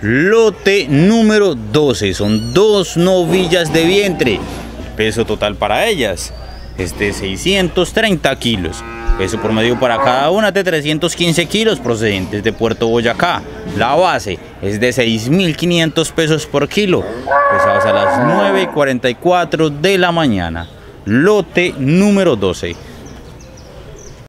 Lote número 12. Son dos novillas de vientre. Peso total para ellas es de 630 kilos. Peso promedio para cada una de 315 kilos procedentes de Puerto Boyacá. La base es de 6.500 pesos por kilo. Pesadas a las 9.44 de la mañana. Lote número 12.